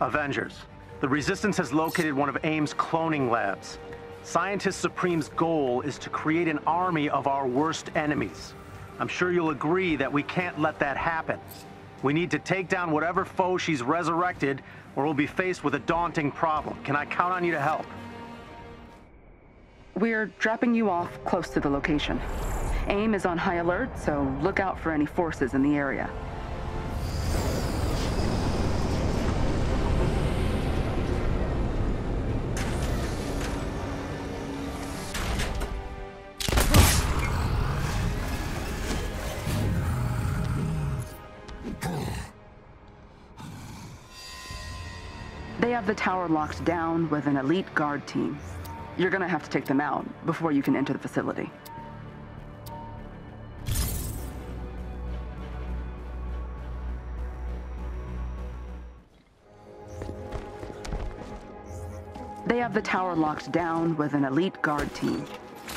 Avengers. The Resistance has located one of AIM's cloning labs. Scientist Supreme's goal is to create an army of our worst enemies. I'm sure you'll agree that we can't let that happen. We need to take down whatever foe she's resurrected, or we'll be faced with a daunting problem. Can I count on you to help? We're dropping you off close to the location. AIM is on high alert, so look out for any forces in the area. Have the tower locked down with an elite guard team. You're gonna have to take them out before you can enter the facility. They have the tower locked down with an elite guard team.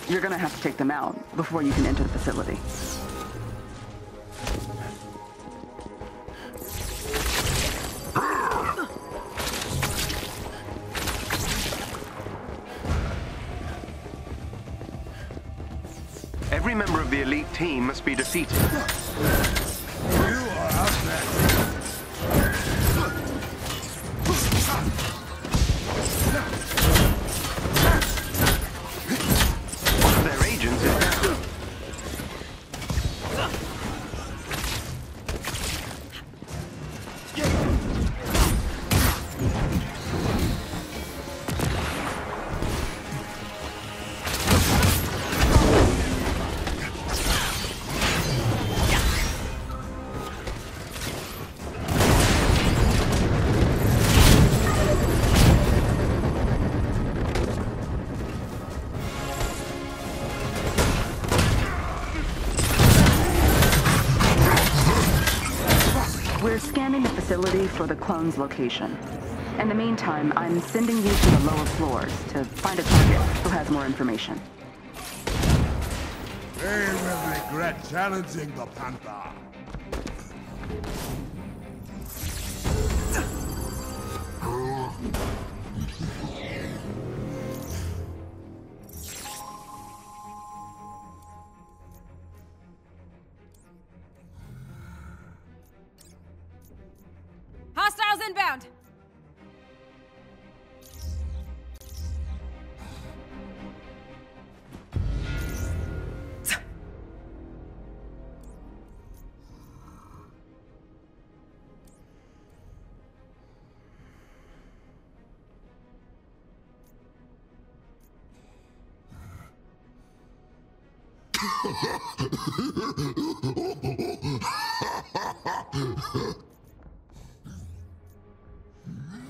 You're gonna have to take them out before you can enter the facility. For the clone's location. In the meantime, I'm sending you to the lower floors to find a target who has more information. They will regret challenging the Panther.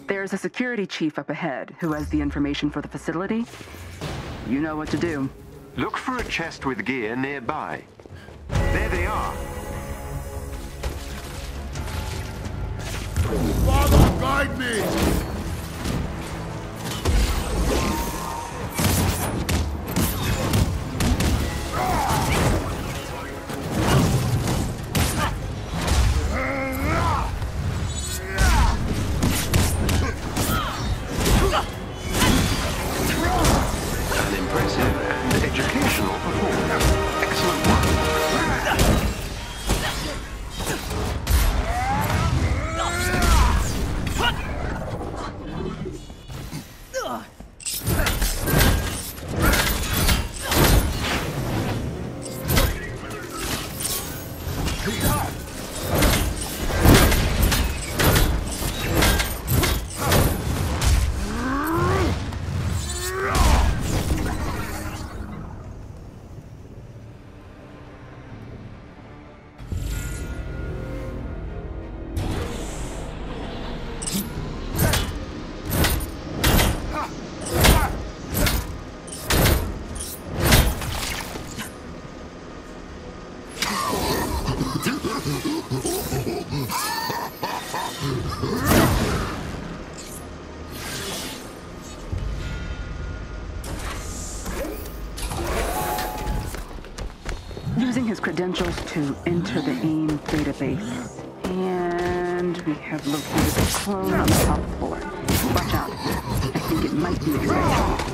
There's a security chief up ahead who has the information for the facility. You know what to do. Look for a chest with gear nearby. There they are. Father, guide me! An impressive and educational credentials to enter the AIM database. And we have located a clone on the top floor. Watch out. I think it might be expansion.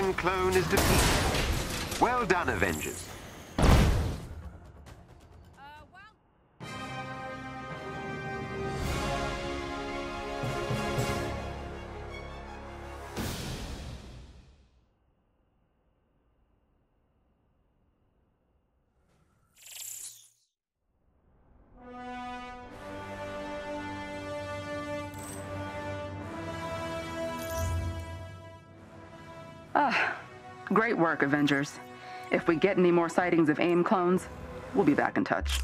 Abomination clone is defeated. Well done, Avengers. Great work, Avengers. If we get any more sightings of AIM clones, we'll be back in touch.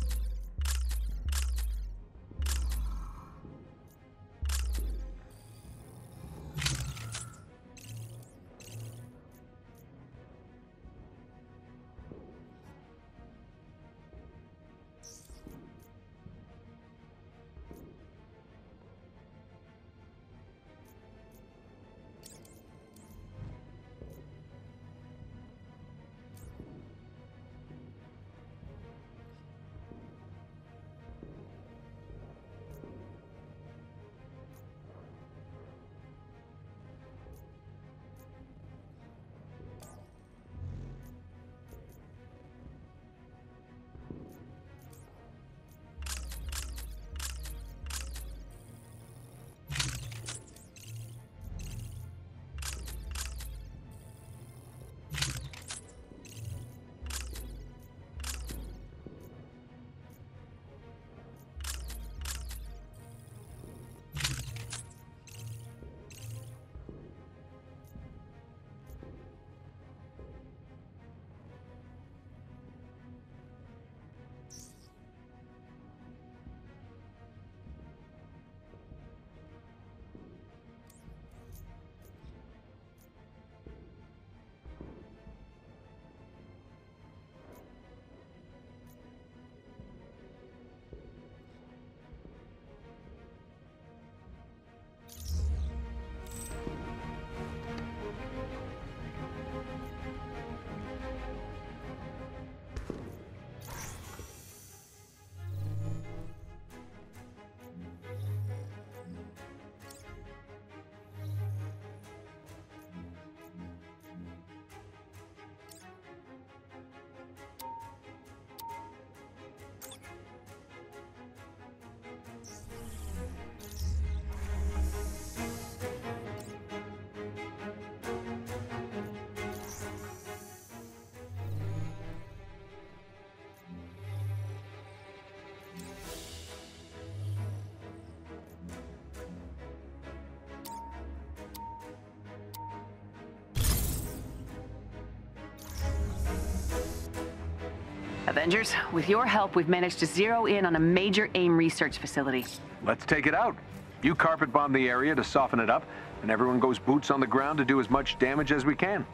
Avengers, with your help, we've managed to zero in on a major AIM research facility. Let's take it out. You carpet bomb the area to soften it up, and everyone goes boots on the ground to do as much damage as we can.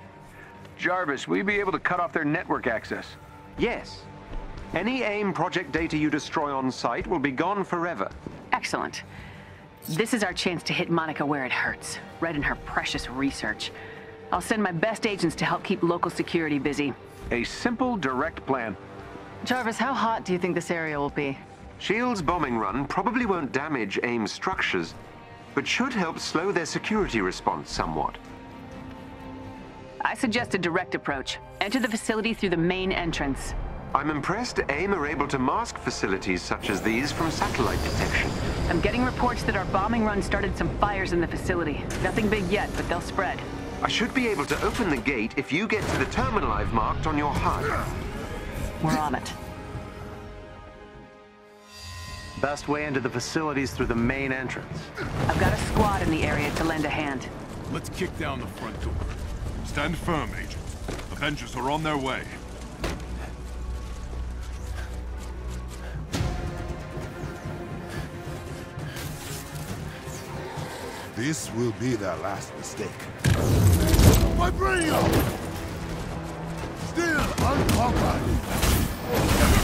Jarvis, will you be able to cut off their network access? Yes. Any AIM project data you destroy on site will be gone forever. Excellent. This is our chance to hit Monica where it hurts, right in her precious research. I'll send my best agents to help keep local security busy. A simple, direct plan. Jarvis, how hot do you think this area will be? Shield's bombing run probably won't damage AIM structures, but should help slow their security response somewhat. I suggest a direct approach. Enter the facility through the main entrance. I'm impressed AIM are able to mask facilities such as these from satellite detection. I'm getting reports that our bombing run started some fires in the facility. Nothing big yet, but they'll spread. I should be able to open the gate if you get to the terminal I've marked on your HUD. We're on it. Best way into the facilities through the main entrance. I've got a squad in the area to lend a hand. Let's kick down the front door. Stand firm, Agent. Avengers are on their way. This will be their last mistake. Vibranium! Still unconquered!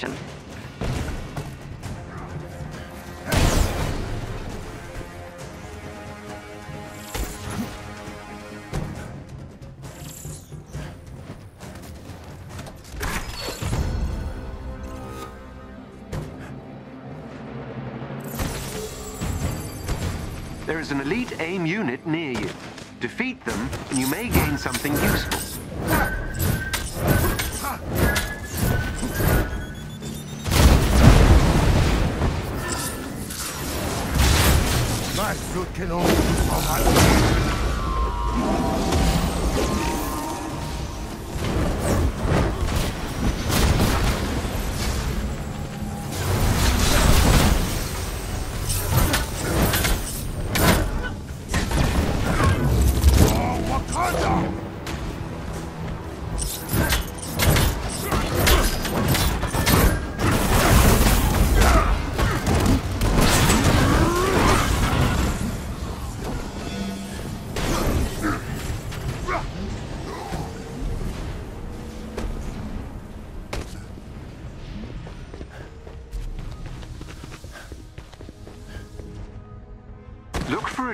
There is an elite AIM unit near you. Defeat them, and you may gain something useful. Can only do so much.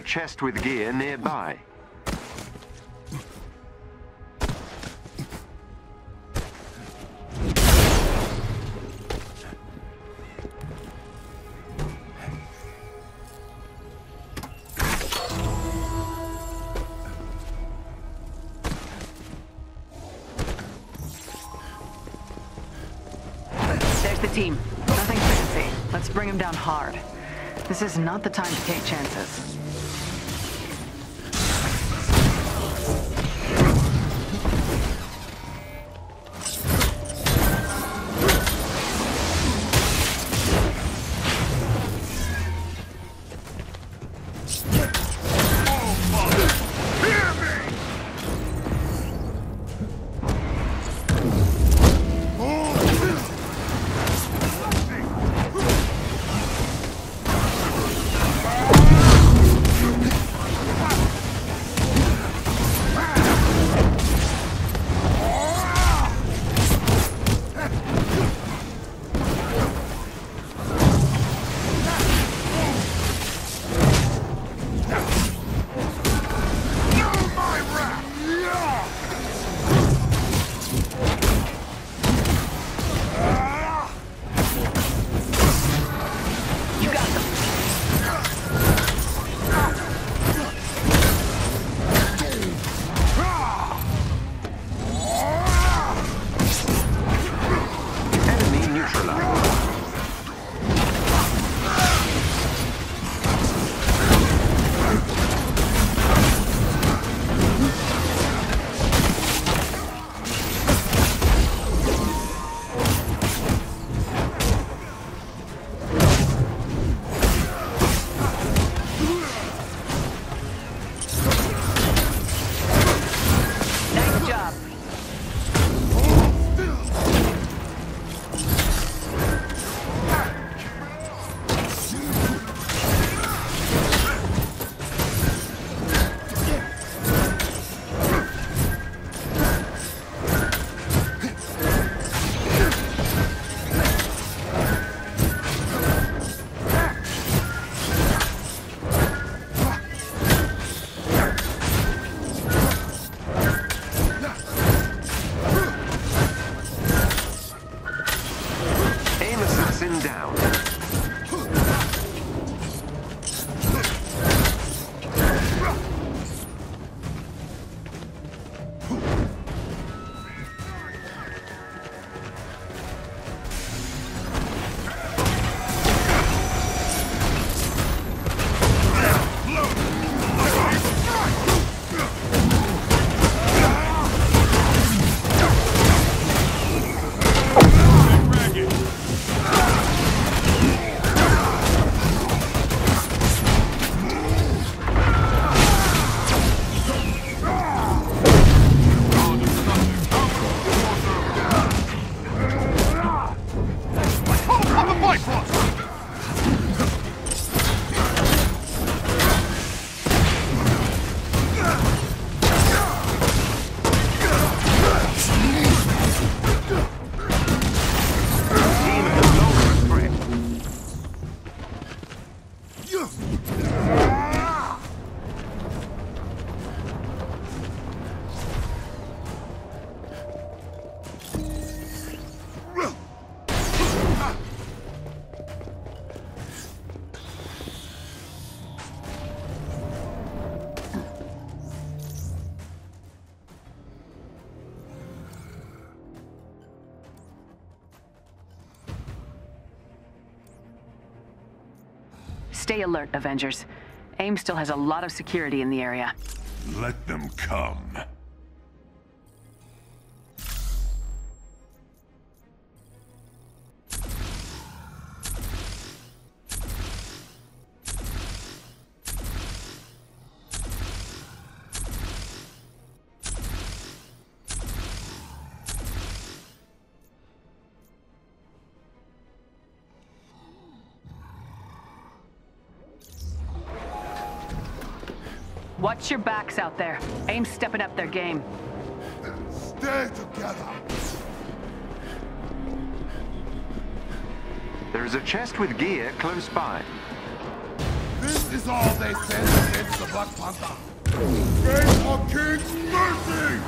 Chest with gear nearby. There's the team. Nothing fancy. Let's bring them down hard. This is not the time to take chances. Stay alert, Avengers. AIM still has a lot of security in the area. Let them come. Watch your backs out there. AIM's stepping up their game. Stay together. There is a chest with gear close by. This is all they send against the Black Panther. Pray for King's mercy!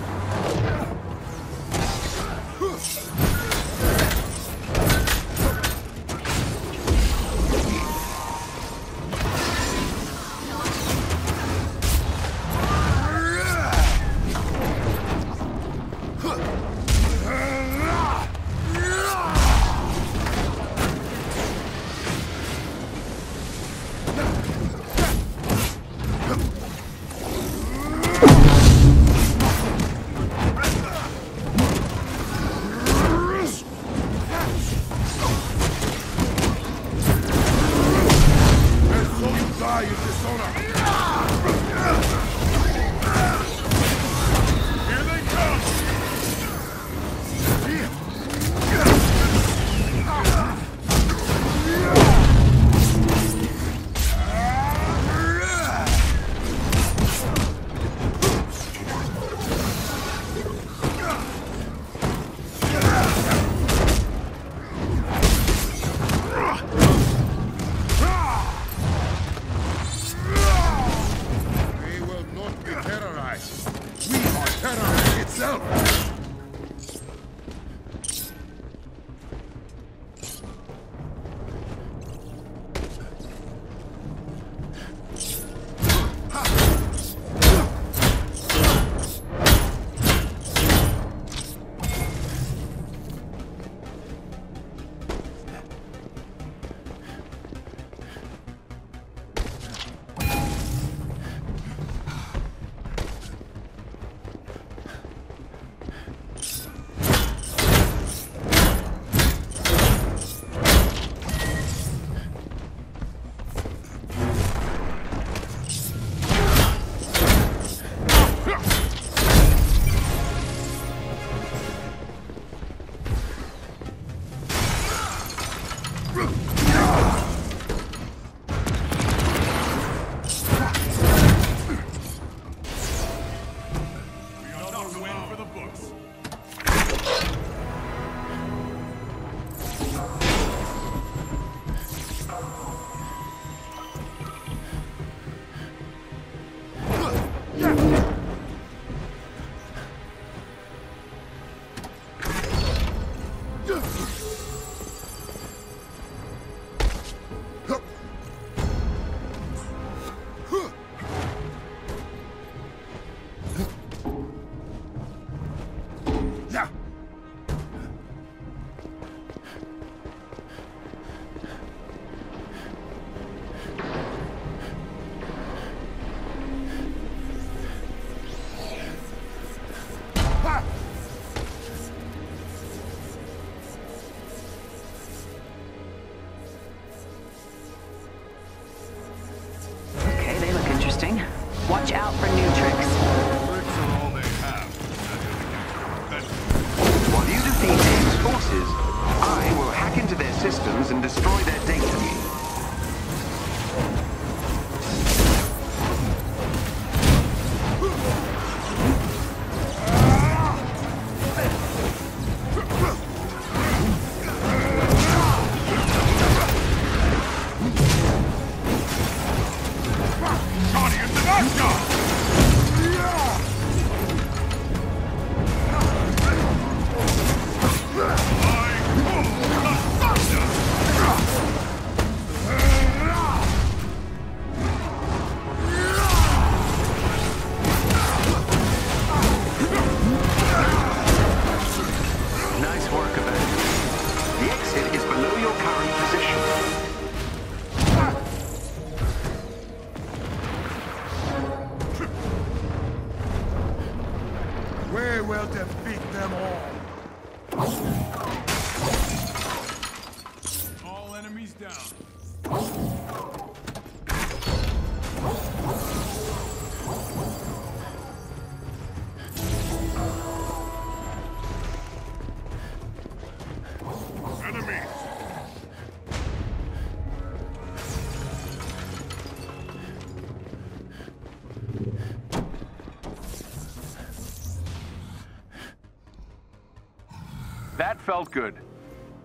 Felt good.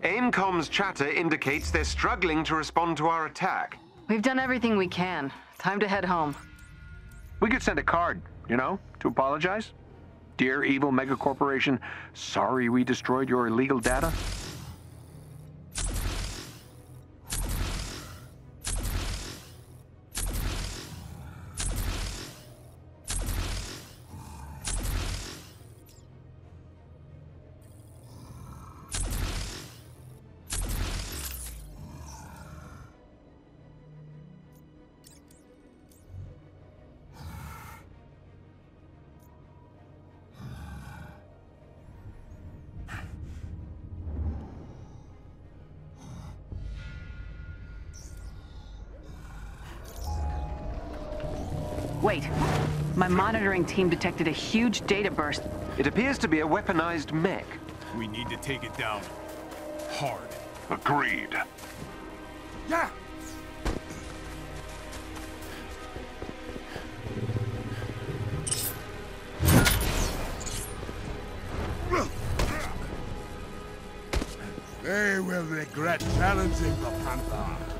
AIMCOM's chatter indicates they're struggling to respond to our attack. We've done everything we can. Time to head home. We could send a card, you know, to apologize. Dear evil megacorporation, sorry we destroyed your illegal data. Wait. My monitoring team detected a huge data burst. It appears to be a weaponized mech. We need to take it down. Hard. Agreed. Yeah! They will regret challenging the Panther.